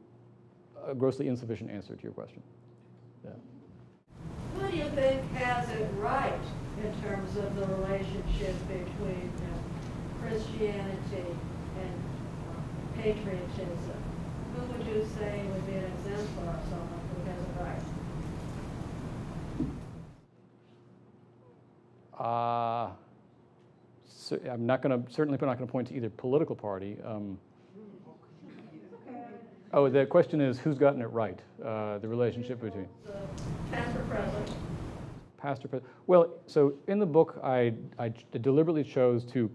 [SPEAKER 1] a grossly insufficient answer to your question.
[SPEAKER 4] Yeah. Who do you think has it right in terms of the relationship between uh, Christianity and uh, patriotism. Who would you say would be an exemplar of someone who has it right?
[SPEAKER 1] Uh, I'm not going to, certainly not going to point to either political party. Um, oh, the question is who's gotten it right, uh, the relationship between
[SPEAKER 4] pastor Past or present?
[SPEAKER 1] pastor. pres- Well, so in the book, I, I deliberately chose to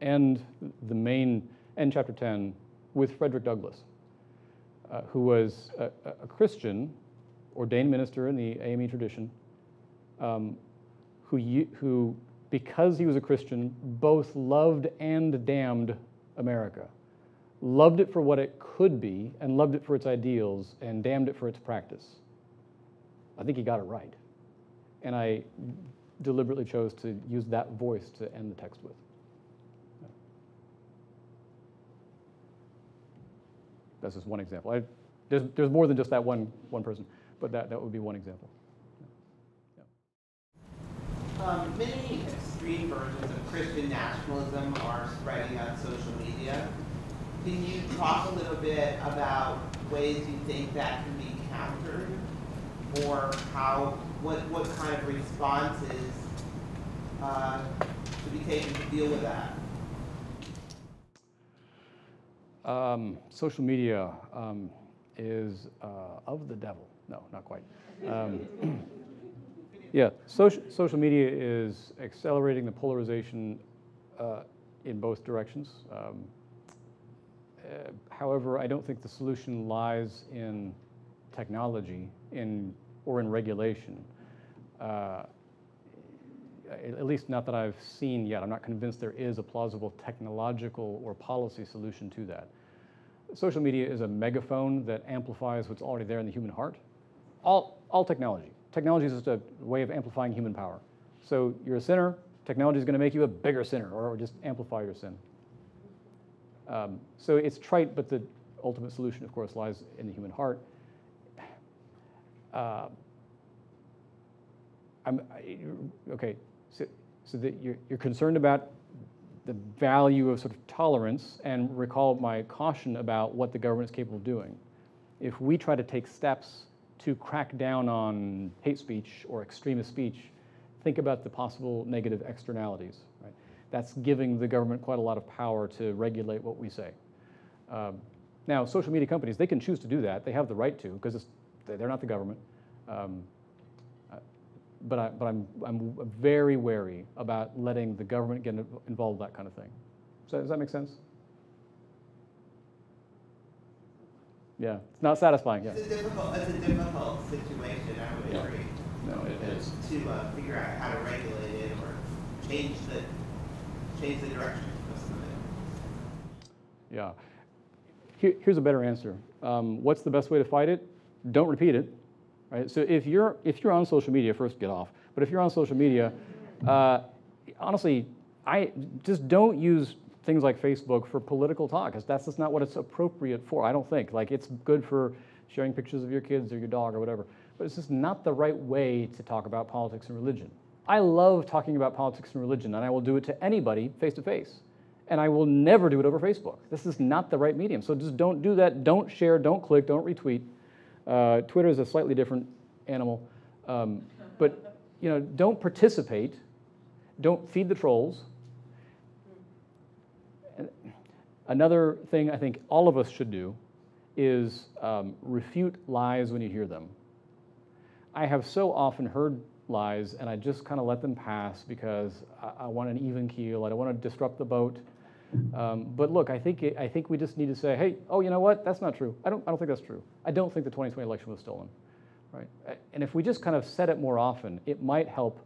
[SPEAKER 1] end the main, end chapter 10 with Frederick Douglass, uh, who was a, a Christian, ordained minister in the AME tradition, um, who, who, because he was a Christian, both loved and damned America. Loved it for what it could be, and loved it for its ideals, and damned it for its practice. I think he got it right. And I deliberately chose to use that voice to end the text with. That's just one example. I, there's, there's more than just that one, one person, but that, that would be one example.
[SPEAKER 5] Um, many extreme versions of Christian nationalism are spreading on social media. Can you talk a little bit about ways you think that can be countered, or how, what, what kind of responses uh, to be taken to deal with that?
[SPEAKER 1] Um, social media um, is uh, of the devil. No, not quite. Um, yeah, social, social media is accelerating the polarization uh, in both directions. Um, uh, however, I don't think the solution lies in technology in, or in regulation. Uh, at least not that I've seen yet. I'm not convinced there is a plausible technological or policy solution to that. Social media is a megaphone that amplifies what's already there in the human heart. All, all technology. Technology is just a way of amplifying human power. So you're a sinner, technology is going to make you a bigger sinner or just amplify your sin. Um, so it's trite, but the ultimate solution, of course, lies in the human heart. Uh, I'm, okay, so, so that you're, you're concerned about the value of sort of tolerance and recall my caution about what the government is capable of doing. If we try to take steps to crack down on hate speech or extremist speech, think about the possible negative externalities. Right? That's giving the government quite a lot of power to regulate what we say. Um, now, social media companies, they can choose to do that. They have the right to because they're not the government. Um, but, I, but I'm, I'm very wary about letting the government get involved in that kind of thing. So, does that make sense? Yeah, it's not satisfying. Yeah.
[SPEAKER 5] It's a difficult, it's a difficult situation, I would
[SPEAKER 1] Yeah.
[SPEAKER 5] agree.
[SPEAKER 1] No, it is.
[SPEAKER 5] To uh, figure out how to regulate it or change the, change the direction of some of it.
[SPEAKER 1] Yeah. Here, here's a better answer. Um, what's the best way to fight it? Don't repeat it. Right? So if you're if you're on social media, first get off. But if you're on social media, uh, honestly, I just don't use things like Facebook for political talk, because that's just not what it's appropriate for. I don't think. Like it's good for sharing pictures of your kids or your dog or whatever, but it's just not the right way to talk about politics and religion. I love talking about politics and religion, and I will do it to anybody face to face. And I will never do it over Facebook. This is not the right medium. So just don't do that. Don't share, don't click, don't retweet. Uh, Twitter is a slightly different animal. Um, but you know, don't participate. Don't feed the trolls. Another thing I think all of us should do is um, refute lies when you hear them. I have so often heard lies and I just kind of let them pass because I, I want an even keel. I don't want to disrupt the boat. Um, but look, I think, I think we just need to say, hey, oh, you know what? That's not true. I don't, I don't think that's true. I don't think the 2020 election was stolen. Right? And if we just kind of said it more often, it might help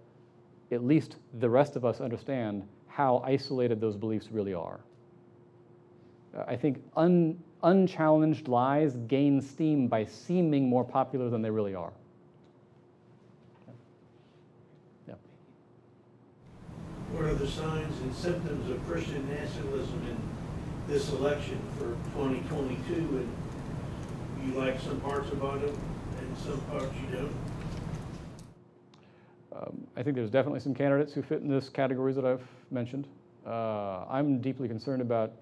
[SPEAKER 1] at least the rest of us understand how isolated those beliefs really are. I think un, unchallenged lies gain steam by seeming more popular than they really are. Yeah.
[SPEAKER 6] What are the signs and symptoms of Christian nationalism in this election for 2022? And you like some parts about it and some parts you don't?
[SPEAKER 1] Um, I think there's definitely some candidates who fit in this categories that I've mentioned. Uh, I'm deeply concerned about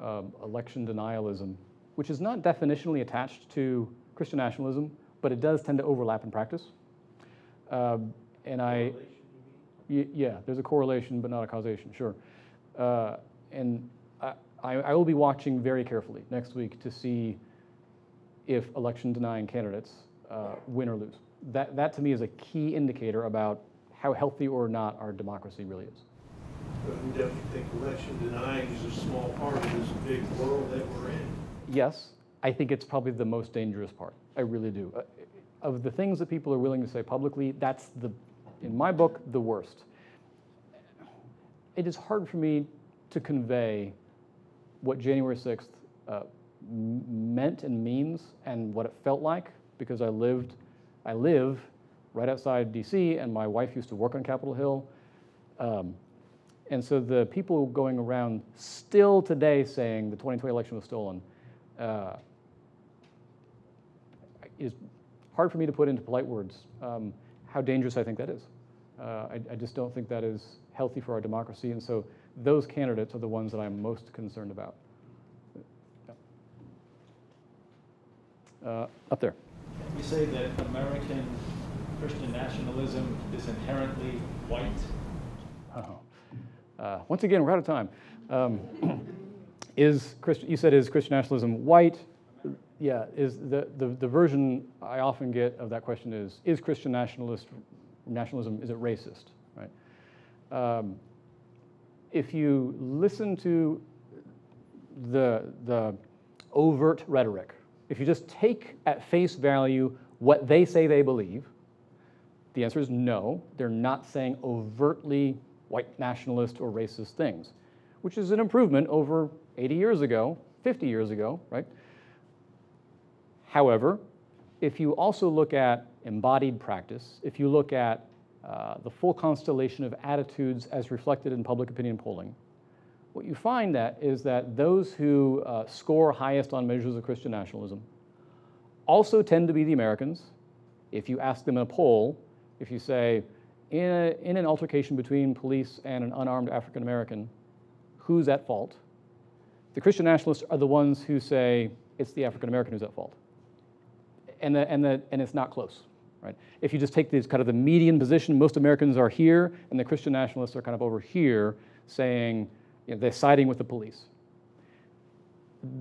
[SPEAKER 1] um, election denialism, which is not definitionally attached to Christian nationalism, but it does tend to overlap in practice. Um, and I,
[SPEAKER 6] Correlation, you mean?
[SPEAKER 1] Y- Yeah, there's a correlation, but not a causation, sure. Uh, And I, I I will be watching very carefully next week to see if election denying candidates uh, win or lose. That, that to me is a key indicator about how healthy or not our democracy really is.
[SPEAKER 6] We definitely think election denying is a small part of this big world that we're in.
[SPEAKER 1] Yes, I think it's probably the most dangerous part. I really do. Uh, Of the things that people are willing to say publicly, that's the, in my book, the worst. It is hard for me to convey what January 6th uh, meant and means and what it felt like because I lived, I live right outside DC and my wife used to work on Capitol Hill. Um, and so the people going around still today saying the 2020 election was stolen uh, is hard for me to put into polite words um, how dangerous I think that is. Uh, I, I just don't think that is healthy for our democracy. And so those candidates are the ones that I'm most concerned about. Uh, up there.
[SPEAKER 7] You say that American Christian nationalism is inherently white.
[SPEAKER 1] Uh, once again, we're out of time. Um, is Christ- you said is Christian nationalism white? Yeah. Is the, the the version I often get of that question is is Christian nationalist nationalism is it racist? Right. Um, if you listen to the the overt rhetoric, if you just take at face value what they say they believe, the answer is no. They're not saying overtly white nationalist or racist things, which is an improvement over 80 years ago, 50 years ago, right? However, if you also look at embodied practice, if you look at uh, the full constellation of attitudes as reflected in public opinion polling, what you find that is that those who uh, score highest on measures of Christian nationalism also tend to be the Americans. If you ask them in a poll, if you say, in, a, in an altercation between police and an unarmed African American, who's at fault? The Christian nationalists are the ones who say it's the African American who's at fault. And, the, and, the, and it's not close, right? If you just take this kind of the median position, most Americans are here, and the Christian nationalists are kind of over here saying you know, they're siding with the police.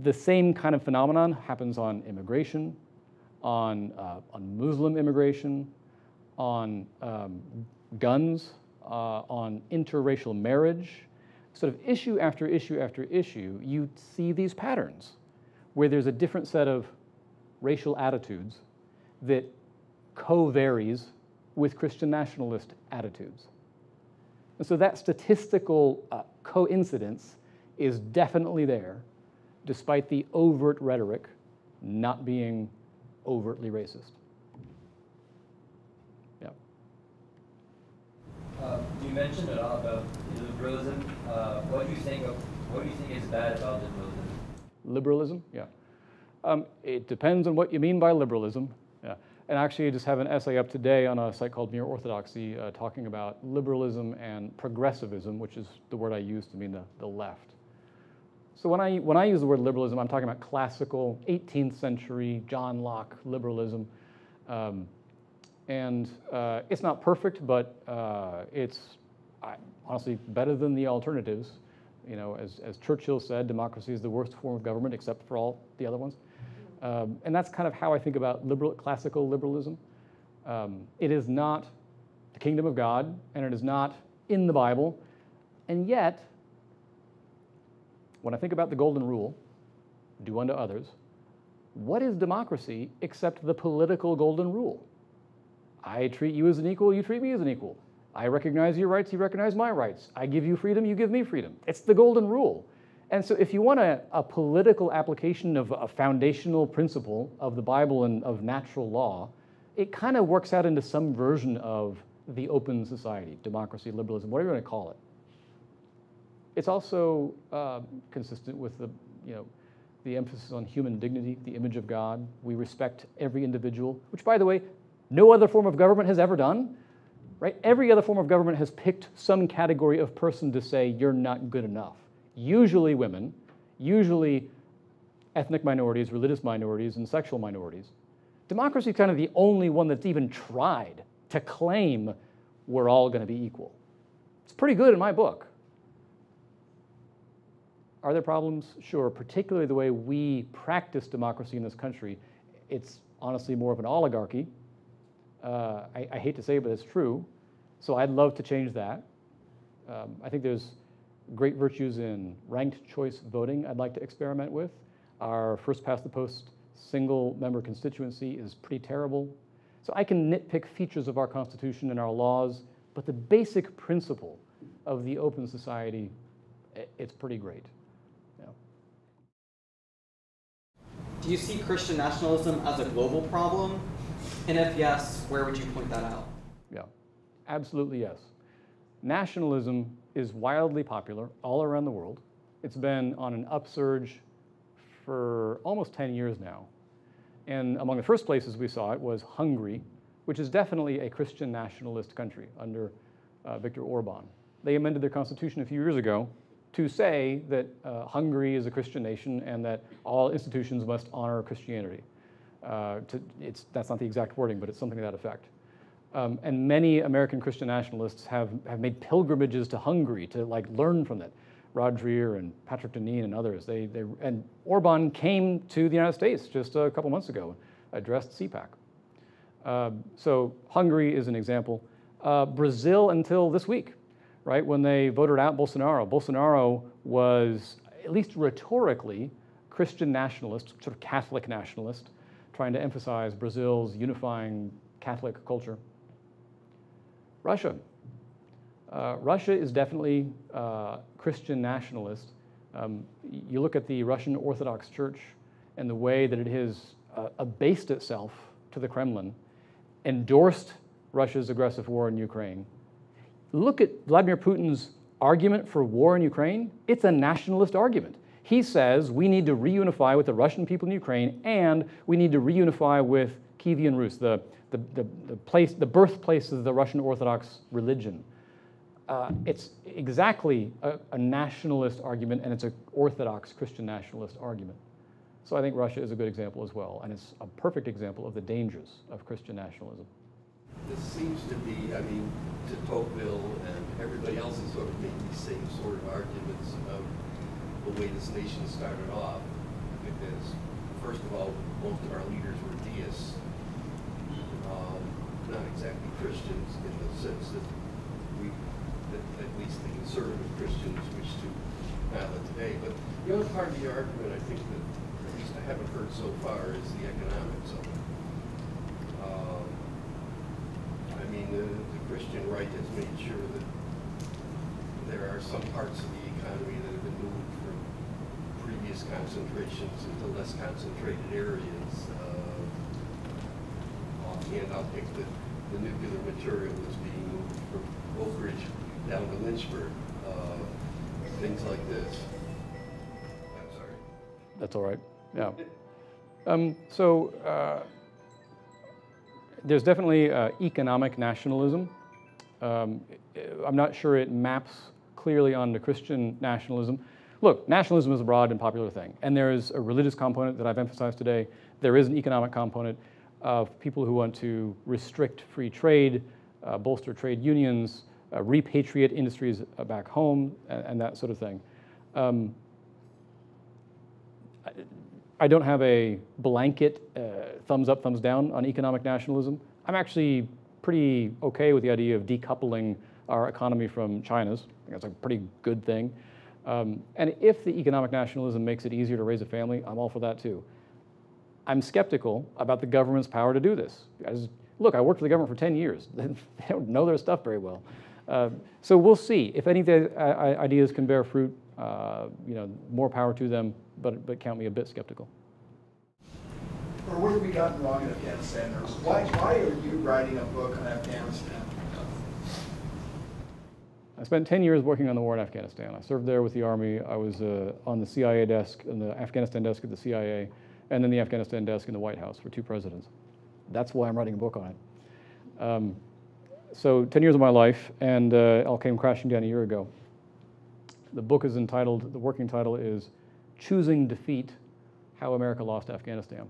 [SPEAKER 1] The same kind of phenomenon happens on immigration, on, uh, on Muslim immigration, on um, guns, uh, on interracial marriage, sort of issue after issue after issue, you see these patterns where there's a different set of racial attitudes that co-varies with Christian nationalist attitudes. And so that statistical uh, coincidence is definitely there, despite the overt rhetoric not being overtly racist. Yeah.
[SPEAKER 8] Uh, you mentioned a lot about liberalism. Uh, what do you think of? What do you think is bad about liberalism?
[SPEAKER 1] Liberalism, yeah. Um, it depends on what you mean by liberalism. Yeah. And actually, I just have an essay up today on a site called Mere Orthodoxy uh, talking about liberalism and progressivism, which is the word I use to mean the, the left. So when I, when I use the word liberalism, I'm talking about classical 18th century John Locke liberalism. Um, and uh, it's not perfect, but uh, it's I, honestly better than the alternatives. You know, as, as Churchill said, democracy is the worst form of government except for all the other ones. Um, and that's kind of how I think about liberal, classical liberalism. Um, it is not the kingdom of God, and it is not in the Bible. And yet, when I think about the golden rule, do unto others, what is democracy except the political golden rule? I treat you as an equal, you treat me as an equal. I recognize your rights, you recognize my rights. I give you freedom, you give me freedom. It's the golden rule. And so, if you want a, a political application of a foundational principle of the Bible and of natural law, it kind of works out into some version of the open society, democracy, liberalism, whatever you want to call it. It's also uh, consistent with the, you know, the emphasis on human dignity, the image of God. We respect every individual, which, by the way, no other form of government has ever done. Right? Every other form of government has picked some category of person to say you're not good enough. Usually women, usually ethnic minorities, religious minorities, and sexual minorities. Democracy is kind of the only one that's even tried to claim we're all going to be equal. It's pretty good in my book. Are there problems? Sure, particularly the way we practice democracy in this country. It's honestly more of an oligarchy. Uh, I, I, hate to say it, but it's true. So I'd love to change that. Um, I think there's great virtues in ranked choice voting I'd like to experiment with. Our first past the post single member constituency is pretty terrible. So I can nitpick features of our Constitution and our laws, but the basic principle of the open society, it's pretty great.
[SPEAKER 9] Do you see Christian nationalism as a global problem? And if yes, where would you point that out?
[SPEAKER 1] Yeah, absolutely yes. Nationalism is wildly popular all around the world. It's been on an upsurge for almost 10 years now. And among the first places we saw it was Hungary, which is definitely a Christian nationalist country under uh, Viktor Orban. They amended their constitution a few years ago to say that uh, Hungary is a Christian nation and that all institutions must honor Christianity. Uh, to, that's not the exact wording, but it's something to that effect. Um, and many American Christian nationalists have, have made pilgrimages to Hungary to like learn from it. Rod and Patrick Deneen and others. They, they, and Orban came to the United States just a couple months ago, and addressed CPAC. Uh, so Hungary is an example. Uh, Brazil until this week, right, when they voted out Bolsonaro. Bolsonaro was, at least rhetorically, Christian nationalist, sort of Catholic nationalist, trying to emphasize Brazil's unifying Catholic culture. Russia, uh, Russia is definitely uh, Christian nationalist. Um, you look at the Russian Orthodox Church and the way that it has uh, abased itself to the Kremlin, endorsed Russia's aggressive war in Ukraine. Look at Vladimir Putin's argument for war in Ukraine. It's a nationalist argument. He says we need to reunify with the Russian people in Ukraine and we need to reunify with Kievan Rus, the, the, the, the, place, the birthplace of the Russian Orthodox religion uh, it's exactly a, a, nationalist argument and it's an Orthodox Christian nationalist argument. So I think Russia is a good example as well, and it's a perfect example of the dangers of Christian nationalism.
[SPEAKER 10] This seems to be, I mean, to Tocqueville and everybody else is sort of making these same sort of arguments about the way this nation started off. Because, first of all, most of our leaders were deists, um, not exactly Christians in the sense that that at least the conservative Christians wish to ballot today. But the other part of the argument, I think that at least I haven't heard so far, is the economics of it. Um, I mean, the, the Christian right has made sure that there are some parts of the economy that have been moved from concentrations into less concentrated areas. Uh, offhand, I'll pick the, the nuclear material that's being moved from Oak Ridge down to Lynchburg, uh, things like this. I'm sorry.
[SPEAKER 1] That's all right. Yeah. Um, so uh, there's definitely uh, economic nationalism. Um, I'm not sure it maps clearly onto Christian nationalism. Look, nationalism is a broad and popular thing, and there is a religious component that I've emphasized today. There is an economic component of people who want to restrict free trade, uh, bolster trade unions, uh, repatriate industries uh, back home, and, and, that sort of thing. Um, I don't have a blanket uh, thumbs up, thumbs down on economic nationalism. I'm actually pretty okay with the idea of decoupling our economy from China's. I think that's a pretty good thing. Um, and if the economic nationalism makes it easier to raise a family, I'm all for that too. I'm skeptical about the government's power to do this. Just, look, I worked for the government for 10 years. they don't know their stuff very well. Uh, so we'll see. If any of the uh, ideas can bear fruit, uh, you know, more power to them, but, but count me a bit skeptical.
[SPEAKER 3] Or what have we gotten wrong in Afghanistan? Or why, why are you writing a book on Afghanistan?
[SPEAKER 1] I spent 10 years working on the war in Afghanistan. I served there with the Army. I was uh, on the CIA desk, in the Afghanistan desk at the CIA, and then the Afghanistan desk in the White House for two presidents. That's why I'm writing a book on it. Um, so 10 years of my life, and uh, all came crashing down a year ago. The book is entitled, the working title is Choosing Defeat How America Lost Afghanistan.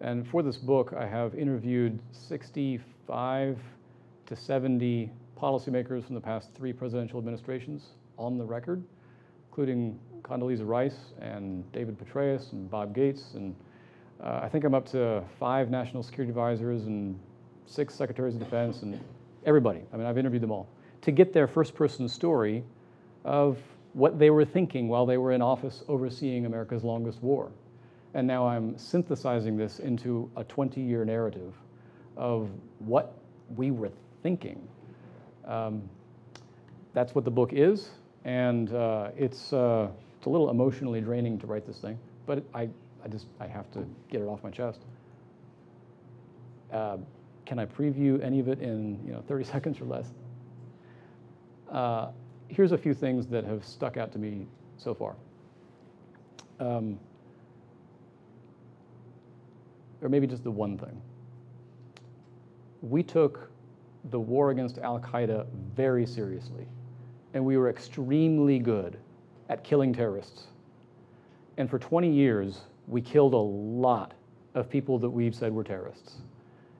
[SPEAKER 1] And for this book, I have interviewed 65 to 70 policymakers from the past three presidential administrations on the record, including Condoleezza Rice and David Petraeus and Bob Gates. And uh, I think I'm up to five national security advisors and six secretaries of defense and everybody. I mean, I've interviewed them all to get their first person story of what they were thinking while they were in office overseeing America's longest war. And now I'm synthesizing this into a 20 year narrative of what we were thinking. Um, that's what the book is, and uh, it's, uh, it's a little emotionally draining to write this thing, but I, I just I have to get it off my chest. Uh, can I preview any of it in you know 30 seconds or less? Uh, here's a few things that have stuck out to me so far. Um, or maybe just the one thing. We took the war against Al Qaeda very seriously, and we were extremely good at killing terrorists. And for 20 years, we killed a lot of people that we've said were terrorists.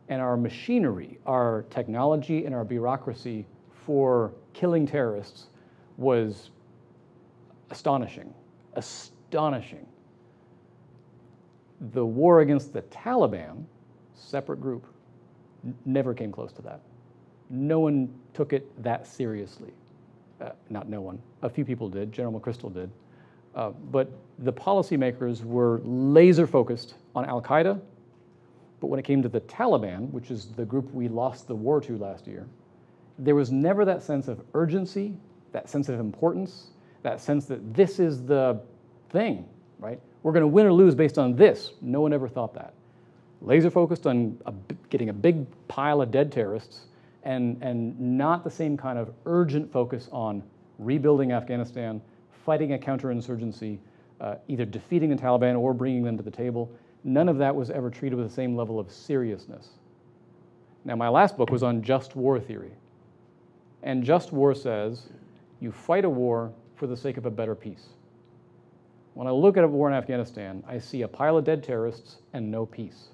[SPEAKER 1] And our machinery, our technology, and our bureaucracy for killing terrorists was astonishing. Astonishing. The war against the Taliban, separate group, never came close to that. No one took it that seriously. Uh, not no one. A few people did. General McChrystal did. Uh, but the policymakers were laser focused on Al Qaeda. But when it came to the Taliban, which is the group we lost the war to last year, there was never that sense of urgency, that sense of importance, that sense that this is the thing, right? We're going to win or lose based on this. No one ever thought that. Laser focused on a, getting a big pile of dead terrorists and, and not the same kind of urgent focus on rebuilding Afghanistan, fighting a counterinsurgency, uh, either defeating the Taliban or bringing them to the table. None of that was ever treated with the same level of seriousness. Now, my last book was on just war theory. And just war says you fight a war for the sake of a better peace. When I look at a war in Afghanistan, I see a pile of dead terrorists and no peace.